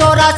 তোরা